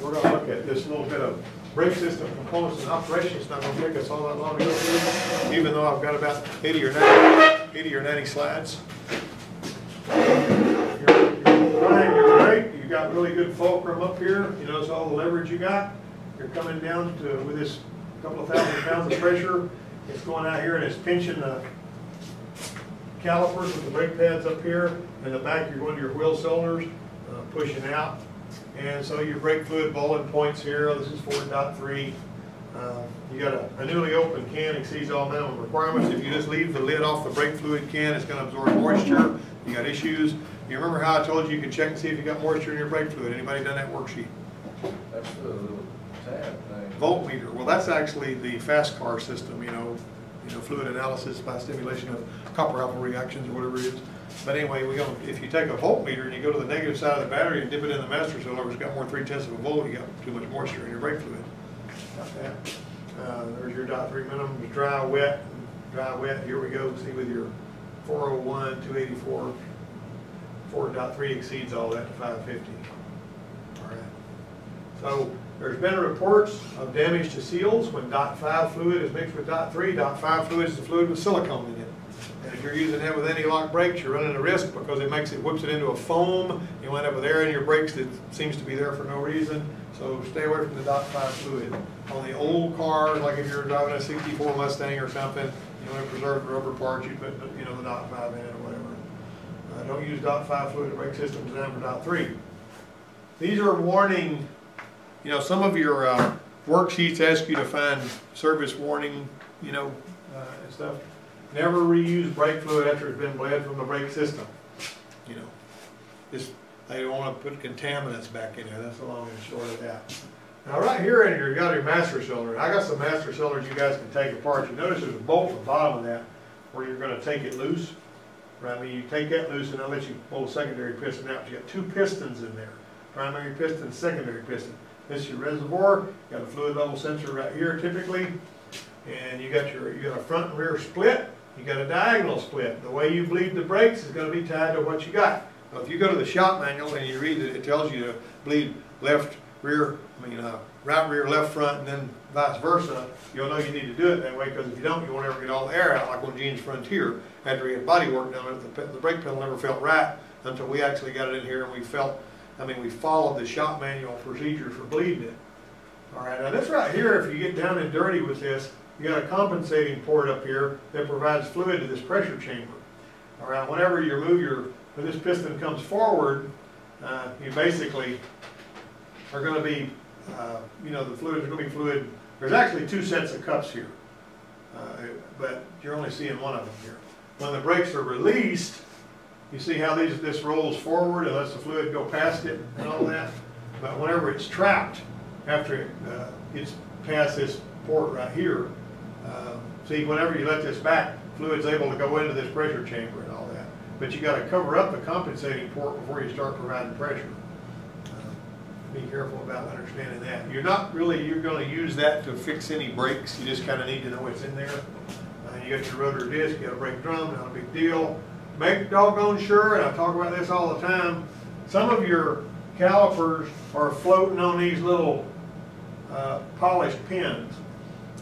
we're gonna look at this little bit of brake system components and operation. It's not gonna take us all that long to go through, even though I've got about eighty or ninety, eighty or ninety slides. You're you're flying your brake, you got really good fulcrum up here, you notice all the leverage you got. You're coming down to, with this couple of thousand pounds of pressure, it's going out here and it's pinching the calipers with the brake pads up here. In the back, you're going to your wheel cylinders, uh, pushing out. And so your brake fluid boiling points here, this is 4.3. Uh, You got a a newly opened can exceeds all minimum requirements. If you just leave the lid off the brake fluid can, it's gonna absorb moisture. You got issues. You remember how I told you you could check and see if you got moisture in your brake fluid? Anybody done that worksheet? That's the little tab thing. voltmeter. Well, that's actually the FASCAR system, you know, you know, fluid analysis by stimulation of copper alpha reactions or whatever it is. But anyway, we go, if you take a voltmeter and you go to the negative side of the battery and dip it in the master cylinder, it's got more than three tenths of a volt, you got too much moisture in your brake fluid. That. Uh, there's your dot three minimum, dry, wet, dry, wet. Here we go, see with your four oh one, two eighty-four, four dot three exceeds all that to five fifty. All right. So there's been reports of damage to seals when dot five fluid is mixed with dot three. Dot five fluid is the fluid with silicone in it. And if you're using that with anti-lock brakes, you're running a risk because it makes it, whips it into a foam. You end up with air in your brakes that seems to be there for no reason. So stay away from the dot five fluid. On the old cars, like if you're driving a sixty-four Mustang or something, you want to preserve the rubber parts, you put, you know, the dot five in it or whatever. Uh, don't use dot five fluid in brake systems designed for dot three. These are warning you know, some of your uh, worksheets ask you to find service warning, you know, uh, and stuff. Never reuse brake fluid after it's been bled from the brake system, you know. Just, they don't want to put contaminants back in there, that's the long and short of that. Now, right here in here, you got your master cylinder. I got some master cylinders you guys can take apart. You notice there's a bolt at the bottom of that where you're gonna take it loose. Right, I mean, you take that loose and I'll let you pull the secondary piston out. You got two pistons in there. Primary piston, secondary piston. This is your reservoir, you got a fluid level sensor right here typically, and you got your, you got a front and rear split, you got a diagonal split. The way you bleed the brakes is gonna be tied to what you got. Now, if you go to the shop manual and you read it, it tells you to bleed left rear, I mean, uh, right rear, left front, and then vice versa. You'll know you need to do it that way, because if you don't, you won't ever get all the air out, like on Gene's Frontier. After he had body work done, the, the brake pedal never felt right until we actually got it in here and we felt I mean, we followed the shop manual procedure for bleeding it. All right, now this right here, if you get down and dirty with this, you got a compensating port up here that provides fluid to this pressure chamber. All right, whenever you move your, when this piston comes forward, uh, you basically are going to be, uh, you know, the fluid is going to be fluid. There's actually two sets of cups here, uh, but you're only seeing one of them here. When the brakes are released, you see how these, this rolls forward and lets the fluid go past it and all that? But whenever it's trapped, after it uh, gets past this port right here, uh, see, whenever you let this back, fluid's able to go into this pressure chamber and all that. But you gotta cover up the compensating port before you start providing pressure. Uh, Be careful about understanding that. You're not really, you're gonna use that to fix any brakes, you just kinda need to know what's in there. Uh, You got your rotor disc, you got a brake drum, not a big deal make doggone sure, and I talk about this all the time, some of your calipers are floating on these little uh, polished pins.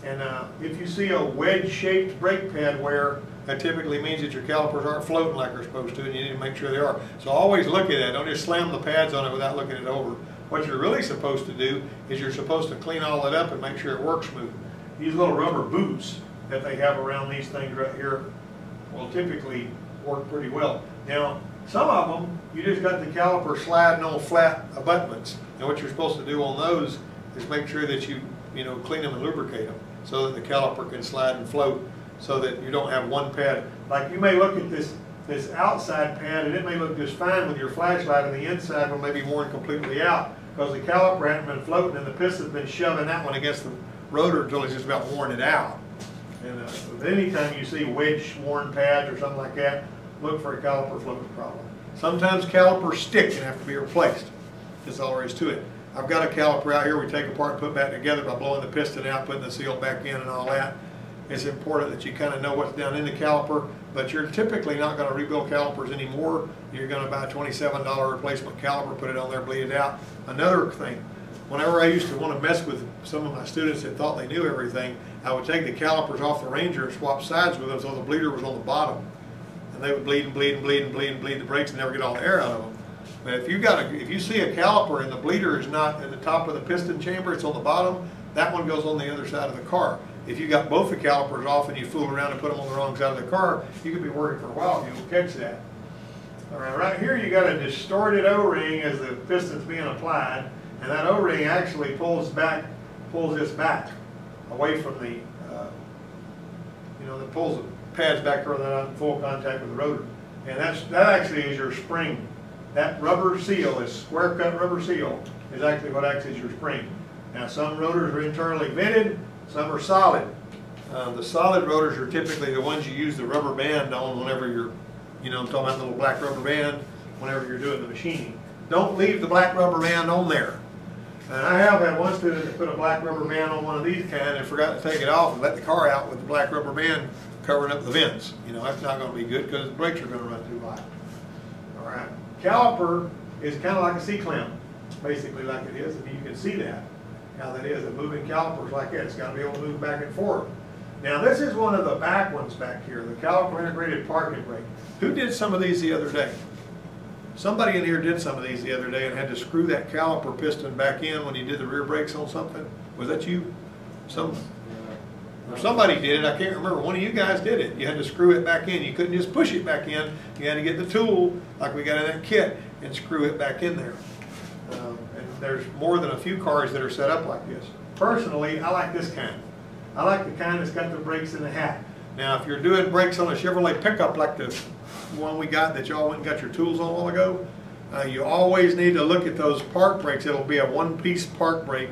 And uh, if you see a wedge-shaped brake pad wear, that typically means that your calipers aren't floating like they're supposed to, and you need to make sure they are. So always look at that. Don't just slam the pads on it without looking it over. What you're really supposed to do is you're supposed to clean all that up and make sure it works smooth. These little rubber boots that they have around these things right here will typically work pretty well. Now, some of them, you just got the caliper sliding on flat abutments. And what you're supposed to do on those is make sure that you, you know, clean them and lubricate them so that the caliper can slide and float so that you don't have one pad. Like you may look at this, this outside pad and it may look just fine with your flashlight and the inside one may be worn completely out because the caliper hasn't been floating and the piston's been shoving that one against the rotor until it's just about worn it out. And uh, anytime you see wedge worn pads or something like that, look for a caliper floating problem. Sometimes calipers stick and have to be replaced. That's all there is to it. I've got a caliper out here we take apart and put back together by blowing the piston out, putting the seal back in and all that. It's important that you kind of know what's down in the caliper but you're typically not gonna rebuild calipers anymore. You're gonna buy a twenty-seven dollar replacement caliper, put it on there, bleed it out. Another thing, whenever I used to wanna mess with some of my students that thought they knew everything, I would take the calipers off the Ranger and swap sides with them so the bleeder was on the bottom. And they would bleed and bleed and bleed and bleed and bleed the brakes and never get all the air out of them. But if you got a, if you see a caliper and the bleeder is not at the top of the piston chamber, it's on the bottom, that one goes on the other side of the car. If you got both the calipers off and you fool around and put them on the wrong side of the car, you could be working for a while, and you'll catch that. All right, right here you got a distorted O-ring as the piston's being applied, and that O-ring actually pulls back, pulls this back away from the, uh, you know, that pulls the pads back where they're in full contact with the rotor. And that's, that actually is your spring. That rubber seal, this square cut rubber seal, is actually what acts as your spring. Now, some rotors are internally vented, some are solid. Uh, the solid rotors are typically the ones you use the rubber band on whenever you're, you know, I'm talking about the little black rubber band, whenever you're doing the machining. Don't leave the black rubber band on there. And I have had one student that put a black rubber band on one of these kind and forgot to take it off and let the car out with the black rubber band covering up the vents. You know, that's not gonna be good because the brakes are gonna run too hot. All right, caliper is kind of like a C-clamp, basically like it is, if you can see that, how that is, a moving caliper's like that, it's gotta be able to move back and forth. Now, this is one of the back ones back here, the caliper integrated parking brake. Who did some of these the other day? Somebody in here did some of these the other day and had to screw that caliper piston back in when you did the rear brakes on something. Was that you? Some, or somebody did it, I can't remember, one of you guys did it. You had to screw it back in, you couldn't just push it back in. You had to get the tool, like we got in that kit, and screw it back in there. Um, And there's more than a few cars that are set up like this. Personally, I like this kind. I like the kind that's got the brakes in the hat. Now, if you're doing brakes on a Chevrolet pickup like the one we got that y'all went and got your tools on a while ago, uh, you always need to look at those park brakes. It'll be a one-piece park brake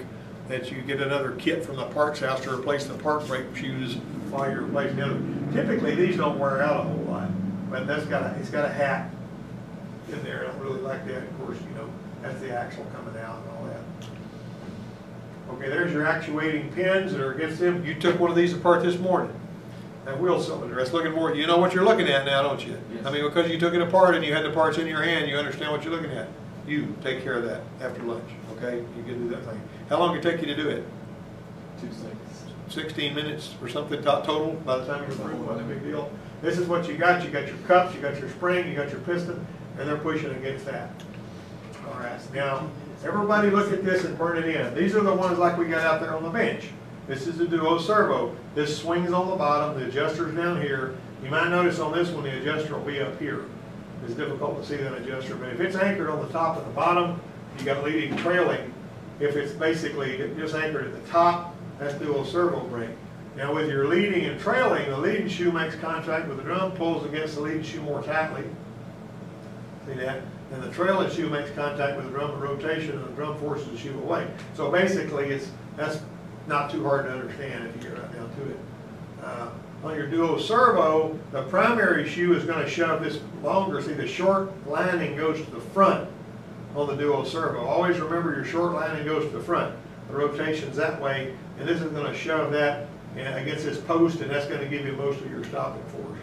that you get another kit from the parts house to replace the park brake shoes while you're replacing the other. Typically, these don't wear out a whole lot, but that's got a, it's got a hat in there. I don't really like that. Of course, you know, that's the axle coming out and all that. Okay, there's your actuating pins that are against them. You took one of these apart this morning. That wheel cylinder, that's looking more, you know what you're looking at now, don't you? Yes. I mean, because you took it apart and you had the parts in your hand, you understand what you're looking at. You take care of that after lunch, okay? You can do that thing. How long did it take you to do it? Two seconds. Sixteen minutes or something total by the time you're through, wasn't a big deal. This is what you got, you got your cups, you got your spring, you got your piston, and they're pushing against that. All right, now, everybody look at this and burn it in. These are the ones like we got out there on the bench. This is a duo servo. This swings on the bottom, the adjuster's down here. You might notice on this one, the adjuster will be up here. It's difficult to see that adjuster, but if it's anchored on the top and the bottom, you got leading trailing. If it's basically just anchored at the top, that's dual servo brake. Now with your leading and trailing, the leading shoe makes contact with the drum, pulls against the leading shoe more tightly. See that? And the trailing shoe makes contact with the drum of rotation and the drum forces the shoe away. So basically, it's, that's not too hard to understand if you get right down to it. Uh, On your duo servo, the primary shoe is gonna shove this longer, see the short lining goes to the front on the duo servo. Always remember your short lining goes to the front. The rotation's that way, and this is gonna shove that against this post, and that's gonna give you most of your stopping force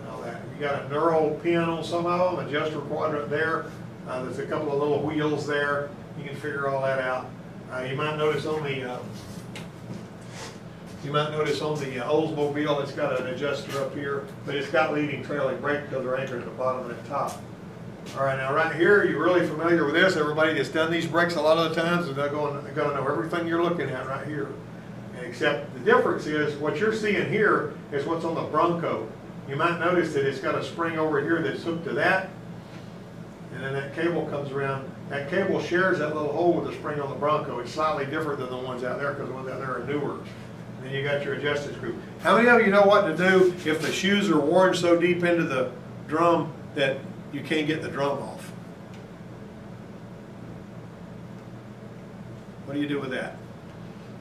and all that. You got a knurled pin on some of them, adjuster quadrant there. Uh, there's a couple of little wheels there. You can figure all that out. Uh, you might notice on the, uh, you might notice on the uh, Oldsmobile, it's got an adjuster up here, but it's got leading trailing brake because they're anchored at the bottom and the top. All right, now right here, you're really familiar with this. Everybody that's done these brakes a lot of the times, they're going, gonna know everything you're looking at right here. Except the difference is, what you're seeing here is what's on the Bronco. You might notice that it's got a spring over here that's hooked to that, and then that cable comes around. That cable shares that little hole with the spring on the Bronco. It's slightly different than the ones out there, because the ones out there are newer. And then you got your adjusted screw. How many of you know what to do if the shoes are worn so deep into the drum that you can't get the drum off? What do you do with that?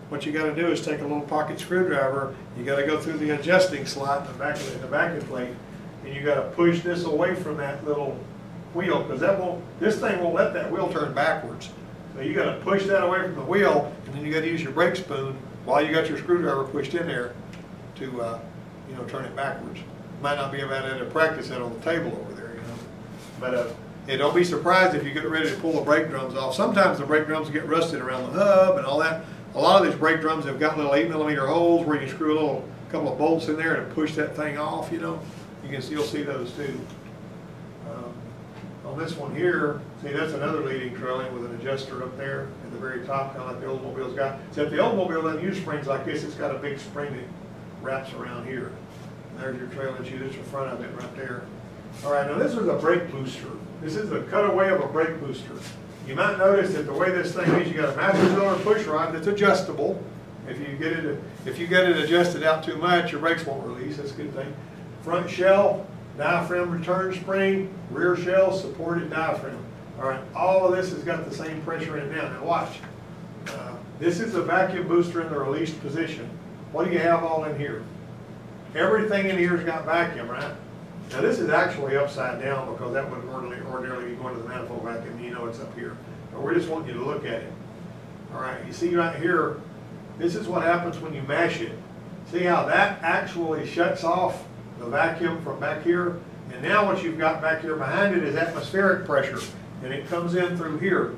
What you gotta do is take a little pocket screwdriver, you gotta go through the adjusting slot in the back of the, the plate, and you gotta push this away from that little wheel, because that won't, this thing won't let that wheel turn backwards. So you gotta push that away from the wheel, and then you gotta use your brake spoon while you got your screwdriver pushed in there to, uh, you know, turn it backwards. Might not be a bad idea to practice that on the table over there, you know? But, uh, and don't be surprised if you get ready to pull the brake drums off. Sometimes the brake drums get rusted around the hub and all that. A lot of these brake drums have got little eight millimeter holes where you screw a little, couple of bolts in there to push that thing off, you know? You can still see those too. Um, On this one here, see, that's another leading trailing with an adjuster up there the very top, kind of like the Oldsmobile's got. Except the Oldsmobile doesn't use springs like this, it's got a big spring that wraps around here. And There's your trailing shoe, that's the front of it right there. All right, now this is a brake booster. This is the cutaway of a brake booster. You might notice that the way this thing is, you got a master cylinder push rod that's adjustable. If you get it, if you get it adjusted out too much, your brakes won't release, that's a good thing. Front shell, diaphragm return spring, rear shell, supported diaphragm. All right, all of this has got the same pressure in it now. Now watch. Uh, This is a vacuum booster in the released position. What do you have all in here? Everything in here's got vacuum, right? Now this is actually upside down because that would ordinarily, ordinarily be going to the manifold vacuum, you know it's up here. But we're just wanting you to look at it. All right, you see right here, this is what happens when you mash it. See how that actually shuts off the vacuum from back here? And now what you've got back here behind it is atmospheric pressure, and it comes in through here.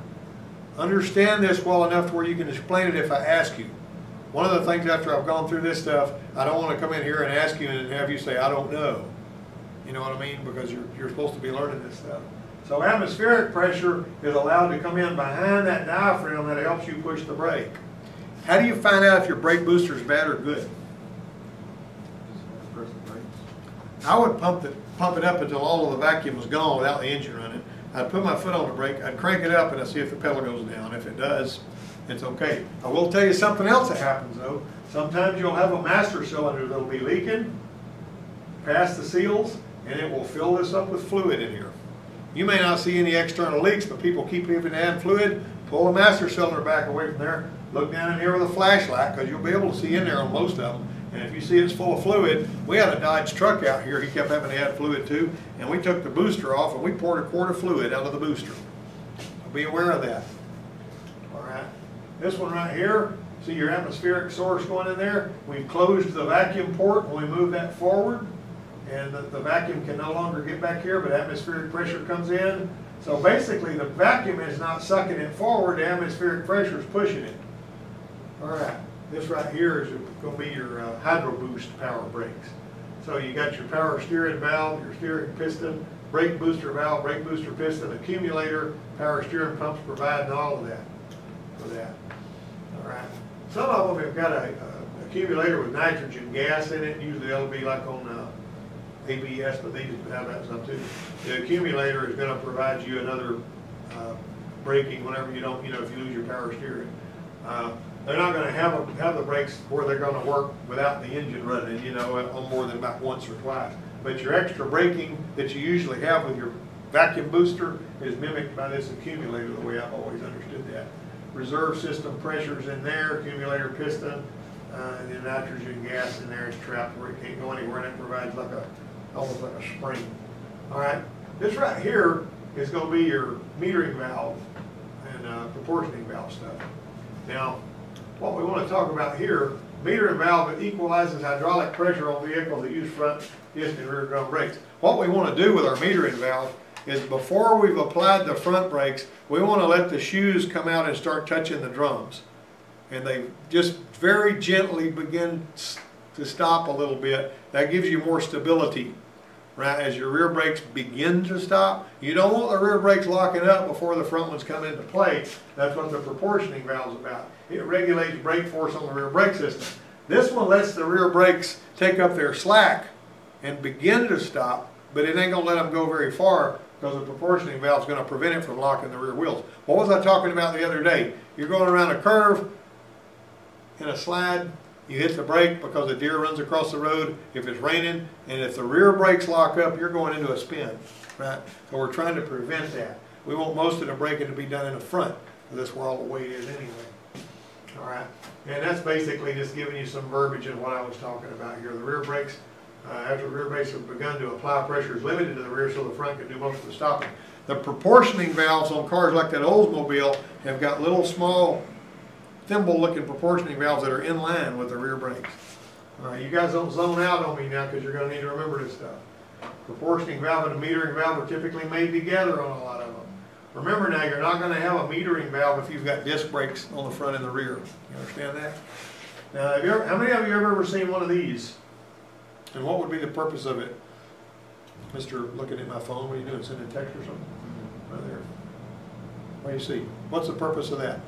Understand this well enough to where you can explain it if I ask you. One of the things after I've gone through this stuff, I don't want to come in here and ask you and have you say, I don't know. You know what I mean? Because you're, you're supposed to be learning this stuff. So atmospheric pressure is allowed to come in behind that diaphragm that helps you push the brake. How do you find out if your brake booster is bad or good? I would pump it, pump it up until all of the vacuum was gone without the engine running. I'd put my foot on the brake, I'd crank it up and I'd see if the pedal goes down. If it does, it's okay. I will tell you something else that happens though. Sometimes you'll have a master cylinder that'll be leaking past the seals and it will fill this up with fluid in here. You may not see any external leaks, but people keep leaving to add fluid. Pull the master cylinder back away from there. Look down in here with a flashlight because you'll be able to see in there on most of them. And if you see it's full of fluid, we had a Dodge truck out here. He kept having to add fluid too. And we took the booster off and we poured a quart of fluid out of the booster. Be aware of that. All right. This one right here, see your atmospheric source going in there? We've closed the vacuum port when we move that forward. And the, the vacuum can no longer get back here, but atmospheric pressure comes in. So basically, the vacuum is not sucking it forward, the atmospheric pressure is pushing it. All right, this right here is gonna be your uh, hydro boost power brakes. So you got your power steering valve, your steering piston, brake booster valve, brake booster piston, accumulator, power steering pumps providing all of that for that. All right. Some of them have got a, a accumulator with nitrogen gas in it. Usually that'll be like on uh, ABS, but these have that some too. The accumulator is gonna provide you another uh, braking whenever you don't, you know, if you lose your power steering. Uh, They're not gonna have, a- have the brakes where they're gonna work without the engine running, you know, on more than about once or twice. But your extra braking that you usually have with your vacuum booster is mimicked by this accumulator, the way I've always understood that. Reserve system pressures in there, accumulator piston, uh, and then nitrogen gas in there is trapped where it can't go anywhere, and it provides like a, almost like a spring. All right, this right here is gonna be your metering valve and uh, proportioning valve stuff. Now, what we wanna talk about here, metering valve that equalizes hydraulic pressure on vehicles that use front disc and rear drum brakes. What we wanna do with our metering valve is before we've applied the front brakes, we wanna let the shoes come out and start touching the drums and they just very gently begin to stop a little bit. That gives you more stability, right? As your rear brakes begin to stop, you don't want the rear brakes locking up before the front ones come into play. That's what the proportioning valve's about. It regulates brake force on the rear brake system. This one lets the rear brakes take up their slack and begin to stop, but it ain't gonna let them go very far because the proportioning valve's gonna prevent it from locking the rear wheels. What was I talking about the other day? You're going around a curve, in a slide, you hit the brake because a deer runs across the road if it's raining, and if the rear brakes lock up, you're going into a spin, right? So we're trying to prevent that. We want most of the braking to be done in the front, because that's where all the weight is anyway. All right, and that's basically just giving you some verbiage of what I was talking about here. The rear brakes, uh, after the rear brakes have begun to apply pressure is limited to the rear so the front can do most of the stopping. The proportioning valves on cars like that Oldsmobile have got little small thimble looking proportioning valves that are in line with the rear brakes. Right, you guys don't zone out on me now, because you're gonna need to remember this stuff. Proportioning valve and a metering valve are typically made together on a lot of them. Remember now, you're not gonna have a metering valve if you've got disc brakes on the front and the rear. You understand that? Now, ever, how many of you have ever seen one of these? And what would be the purpose of it? Mister, looking at my phone, what are you doing, sending a text or something? Right there. What do you see? What's the purpose of that?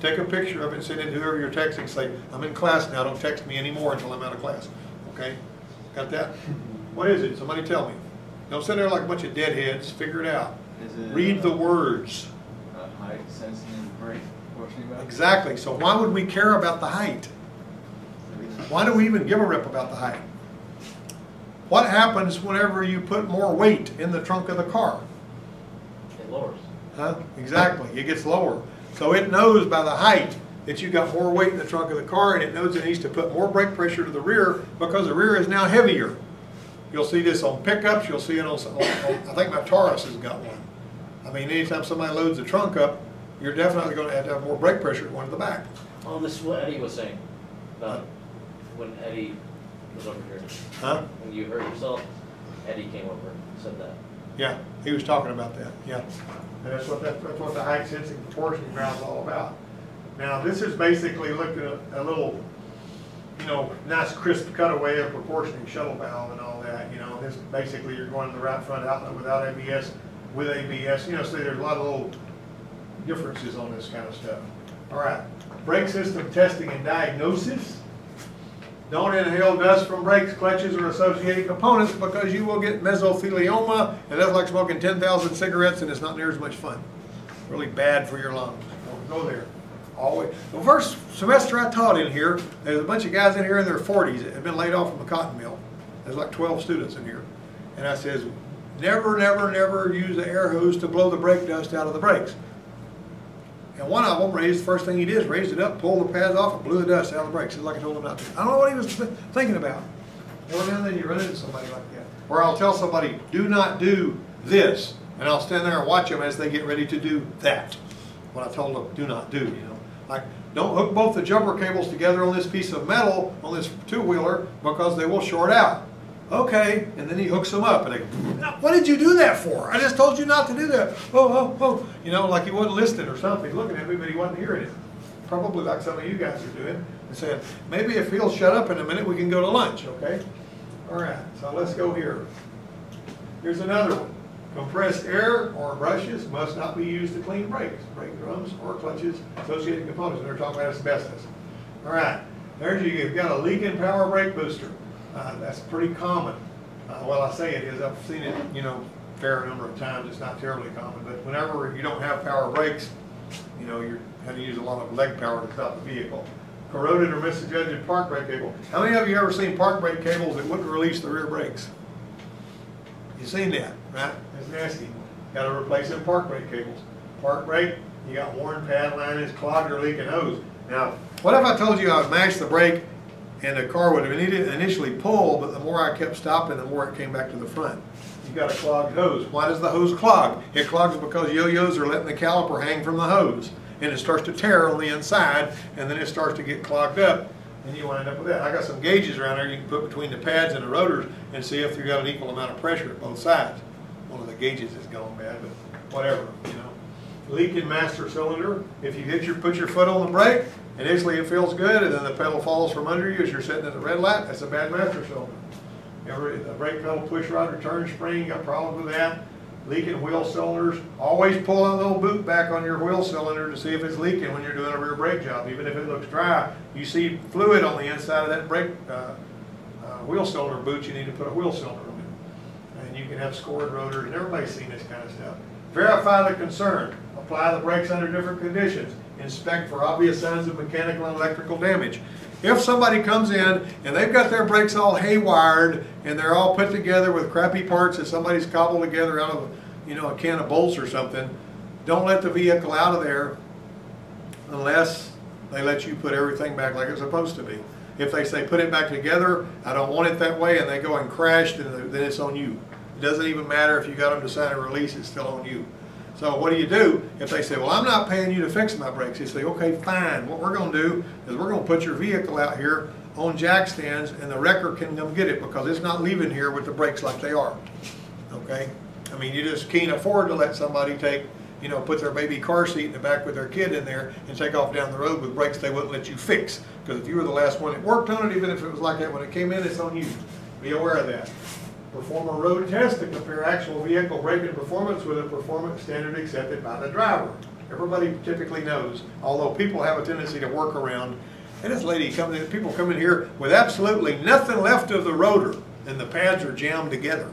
Take a picture of it, and send it to whoever you're texting, say, I'm in class now, don't text me anymore until I'm out of class, okay? Got that? Mm-hmm. What is it? Somebody tell me. Don't sit there like a bunch of deadheads, figure it out. Is it? Read the uh, words. A height sensitive brake portion? Exactly, so why would we care about the height? Why do we even give a rip about the height? What happens whenever you put more weight in the trunk of the car? It lowers. Huh? Exactly, it gets lower. So it knows by the height that you've got more weight in the trunk of the car and it knows it needs to put more brake pressure to the rear because the rear is now heavier. You'll see this on pickups, you'll see it on, on- on- I think my Taurus has got one. I mean, anytime somebody loads the trunk up, you're definitely gonna have to have more brake pressure at one to the back. Oh, this is what Eddie was saying, about when Eddie was over here. Huh? When you hurt yourself, Eddie came over and said that. Yeah, he was talking about that, yeah. And that's what, that- that's what the height sensing proportioning valve is all about. Now, this is basically looking at a little, you know, nice crisp cutaway of proportioning shuttle valve and all that, you know. This, basically, you're going to the right front outlet without ABS, with ABS, you know, so there's a lot of little differences on this kind of stuff. All right, brake system testing and diagnosis. Don't inhale dust from brakes, clutches, or associated components because you will get mesothelioma, and that's like smoking ten thousand cigarettes, and it's not near as much fun. Really bad for your lungs. Don't go there. Always. The first semester I taught in here, there's a bunch of guys in here in their forties that had been laid off from a cotton mill. There's like twelve students in here. And I says, never, never, never use the air hose to blow the brake dust out of the brakes. And one of them raised, the first thing he did is raised it up, pulled the pads off, and blew the dust out of the brakes, just like I told him not to. I don't know what he was th- thinking about. Every now and then you run into somebody like that. Or I'll tell somebody, do not do this, and I'll stand there and watch them as they get ready to do that. What I told them, do not do, you know. Like, don't hook both the jumper cables together on this piece of metal, on this two-wheeler, because they will short out. Okay, and then he hooks them up, and they go, what did you do that for? I just told you not to do that. Oh, oh, oh, you know, like he wasn't listening or something. He's looking at me, but he wasn't hearing it. Probably like some of you guys are doing, and saying, maybe if he'll shut up in a minute, we can go to lunch, okay? All right, so let's go here. Here's another one. Compressed air or brushes must not be used to clean brakes, brake drums or clutches, associated components, and they're talking about asbestos. All right, there's you, you've got a leaking power brake booster. Uh, that's pretty common. Uh, well, I say it is, I've seen it, you know, fair number of times, it's not terribly common, but whenever you don't have power brakes, you know, you're having to use a lot of leg power to stop the vehicle. Corroded or misjudged park brake cable. How many of you ever seen park brake cables that wouldn't release the rear brakes? You've seen that, right? It's nasty. Got to replace them park brake cables. Park brake, you got worn pad line, it's clogged or leaking hose. Now, what if I told you I would mash the brake and the car would have initially pull, but the more I kept stopping, the more it came back to the front. You got a clogged hose. Why does the hose clog? It clogs because yo-yos are letting the caliper hang from the hose. And it starts to tear on the inside, and then it starts to get clogged up, and you wind up with that. I got some gauges around there you can put between the pads and the rotors and see if you got an equal amount of pressure at both sides. One of the gauges is going bad, but whatever, you know. Leaking master cylinder, if you hit your, put your foot on the brake, initially it feels good, and then the pedal falls from under you as you're sitting at the red light, that's a bad master cylinder. The brake pedal push rod return spring, got problems with that. Leaking wheel cylinders, always pull a little boot back on your wheel cylinder to see if it's leaking when you're doing a rear brake job, even if it looks dry. You see fluid on the inside of that brake, uh, uh, wheel cylinder boot, you need to put a wheel cylinder on it. And you can have scored rotors, and everybody's seen this kind of stuff. Verify the concern, apply the brakes under different conditions, inspect for obvious signs of mechanical and electrical damage. If somebody comes in and they've got their brakes all haywired and they're all put together with crappy parts that somebody's cobbled together out of, you know, a can of bolts or something, don't let the vehicle out of there unless they let you put everything back like it's supposed to be. If they say, put it back together, I don't want it that way, and they go and crash, then then it's on you. It doesn't even matter if you got them to sign a release, it's still on you. So what do you do if they say, well, I'm not paying you to fix my brakes? You say, okay, fine. What we're gonna do is we're gonna put your vehicle out here on jack stands and the wrecker can come get it because it's not leaving here with the brakes like they are. Okay? I mean, you just can't afford to let somebody take, you know, put their baby car seat in the back with their kid in there and take off down the road with brakes they wouldn't let you fix. Because if you were the last one that worked on it, even if it was like that when it came in, it's on you. Be aware of that. Perform a road test to compare actual vehicle braking performance with a performance standard accepted by the driver. Everybody typically knows, although people have a tendency to work around. And this lady comes in, people come in here with absolutely nothing left of the rotor and the pads are jammed together.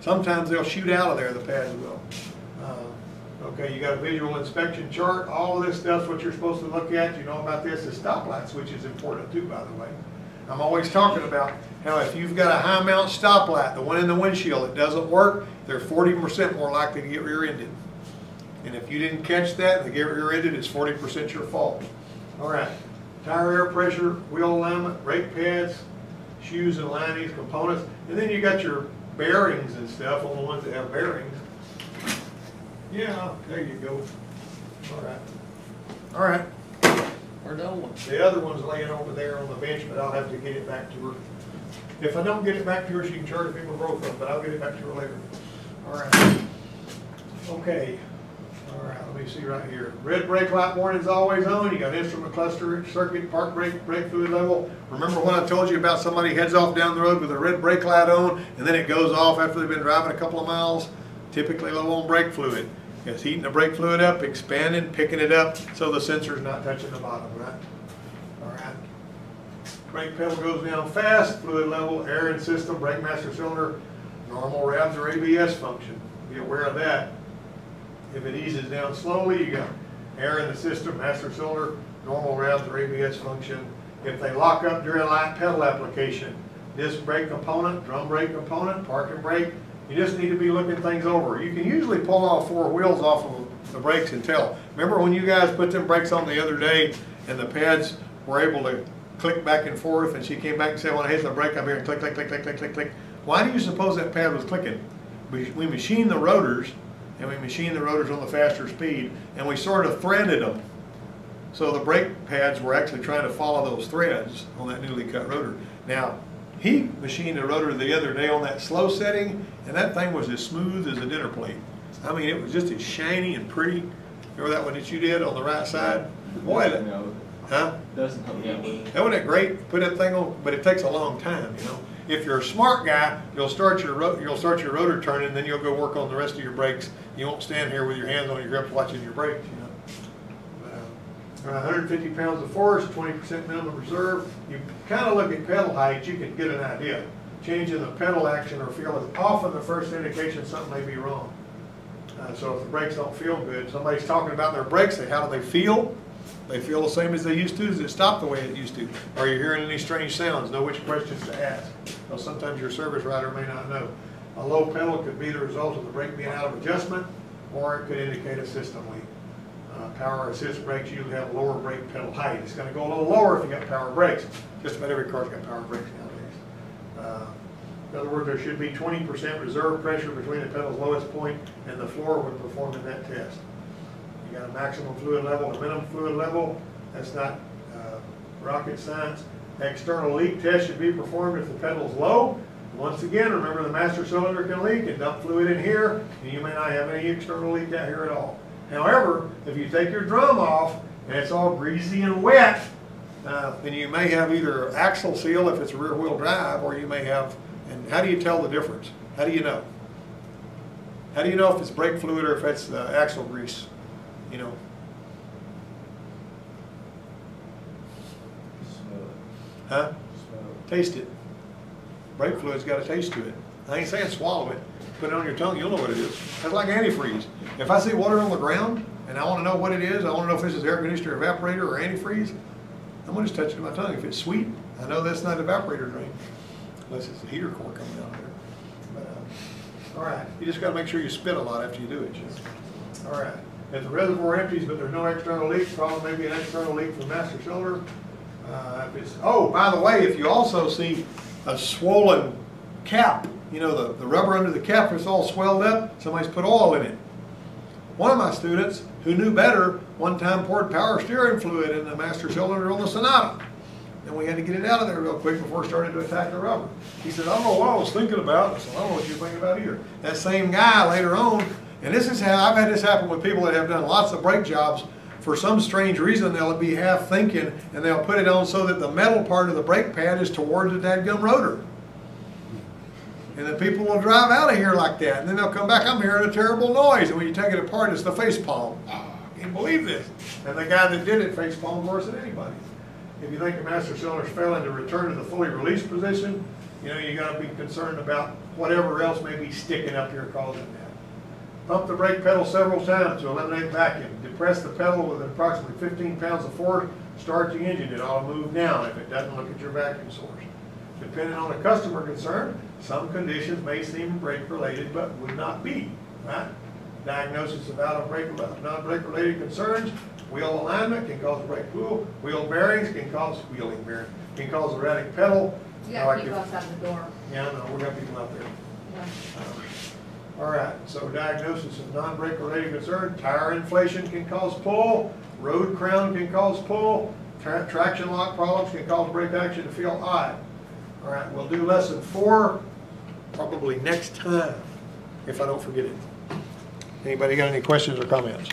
Sometimes they'll shoot out of there, the pads will. Uh, Okay, you got a visual inspection chart, all of this stuff's what you're supposed to look at, you know about this, the stoplights, which is important too, by the way. I'm always talking about how if you've got a high mount stoplight, the one in the windshield it doesn't work, they're forty percent more likely to get rear-ended. And if you didn't catch that, and they get rear-ended, it's forty percent your fault. All right, tire air pressure, wheel alignment, brake pads, shoes and linings, components, and then you got your bearings and stuff on the ones that have bearings. Yeah, there you go. All right. All right. Or no one. The other one's laying over there on the bench, but I'll have to get it back to her. If I don't get it back to her, she can charge me for both of them, but I'll get it back to her later. All right. Okay. All right, let me see right here. Red brake light warning's always on. You got instrument cluster, circuit, park brake, brake fluid level. Remember when I told you about somebody heads off down the road with a red brake light on, and then it goes off after they've been driving a couple of miles? Typically low on brake fluid. It's heating the brake fluid up, expanding, picking it up, so the sensor's not touching the bottom, right? All right. Brake pedal goes down fast, fluid level, air in system, brake master cylinder, normal revs or ABS function. Be aware of that. If it eases down slowly, you got air in the system, master cylinder, normal revs or ABS function. If they lock up during light pedal application, disc brake component, drum brake component, parking brake, you just need to be looking things over. You can usually pull all four wheels off of the brakes and tell. Remember when you guys put them brakes on the other day and the pads were able to click back and forth and she came back and said, when I hit the brake, I'm hearing click, click, click, click, click, click, click. Why do you suppose that pad was clicking? We, we machined the rotors and we machined the rotors on the faster speed and we sort of threaded them. So the brake pads were actually trying to follow those threads on that newly cut rotor. Now, he machined a rotor the other day on that slow setting, and that thing was as smooth as a dinner plate. I mean, it was just as shiny and pretty. Remember that one that you did on the right side? Boy, that, huh? doesn't help me out with it. That wasn't it great? Put that thing on, but it takes a long time, you know. If you're a smart guy, you'll start your you'll start your rotor turning, and then you'll go work on the rest of your brakes. You won't stand here with your hands on your grips watching your brakes, you know. But, uh, 150 pounds of force, 20% minimum reserve. You kind of look at pedal height, you can get an idea. Change in the pedal action or feel is often the first indication something may be wrong. Uh, so if the brakes don't feel good, somebody's talking about their brakes, how do they feel? They feel the same as they used to, does it stop the way it used to? Are you hearing any strange sounds? Know which questions to ask. Well, sometimes your service writer may not know. A low pedal could be the result of the brake being out of adjustment, or it could indicate a system leak. Uh, power assist brakes usually have lower brake pedal height. It's gonna go a little lower if you got power brakes. Just about every car's got power brakes nowadays. Uh, In other words, there should be twenty percent reserve pressure between the pedal's lowest point and the floor when performing that test. You got a maximum fluid level, a minimum fluid level, that's not uh, rocket science. External leak test should be performed if the pedal's low. Once again, remember the master cylinder can leak and dump fluid in here, and you may not have any external leak out here at all. However, if you take your drum off and it's all greasy and wet, uh, then you may have either axle seal if it's a rear wheel drive, or you may have, and how do you tell the difference? How do you know? How do you know if it's brake fluid or if it's uh, axle grease? You know, huh? Taste it. Brake fluid's got a taste to it. I ain't saying swallow it. Put it on your tongue, you'll know what it is. That's like antifreeze. If I see water on the ground and I wanna know what it is, I wanna know if this is air conditioner, evaporator, or antifreeze, I'm gonna just touch it with my tongue. If it's sweet, I know that's not evaporator drain, unless it's a heater core coming out there. But, uh, All right, you just gotta make sure you spit a lot after you do it, Jim. All right, if the reservoir empties but there's no external leak, probably maybe an external leak from master cylinder. Uh, if it's, oh, by the way, if you also see a swollen cap, you know, the, the rubber under the cap is all swelled up, somebody's put oil in it. One of my students, who knew better, one time poured power steering fluid in the master cylinder on the Sonata. and we had to get it out of there real quick before it started to attack the rubber. He said, I don't know what I was thinking about. I said, I don't know what you're thinking about either. That same guy later on, and this is how, I've had this happen with people that have done lots of brake jobs. For some strange reason, they'll be half thinking and they'll put it on so that the metal part of the brake pad is towards the dadgum rotor. And then people will drive out of here like that, and then they'll come back, I'm hearing a terrible noise, and when you take it apart, it's the face palm. Ah, I can't believe this. And the guy that did it face palm worse than anybody. If you think the master cylinder's failing to return to the fully released position, you know, you gotta be concerned about whatever else may be sticking up here causing that. Pump the brake pedal several times to eliminate vacuum. Depress the pedal with approximately fifteen pounds of force, start the engine, it ought to move down if it doesn't look at your vacuum source. Depending on the customer concern, some conditions may seem brake-related but would not be, right? Diagnosis of out of brake, non-brake related concerns, wheel alignment can cause brake fluid, wheel bearings can cause, wheeling bearing, can cause erratic pedal. You gotta keep can- outside the door. Yeah, know, we got people out there. Yeah. Um, all right, so diagnosis of non-brake related concern, tire inflation can cause pull, road crown can cause pull, tra- traction lock problems can cause brake action to feel odd. All right, we'll do lesson four probably next time, if I don't forget it. Anybody got any questions or comments?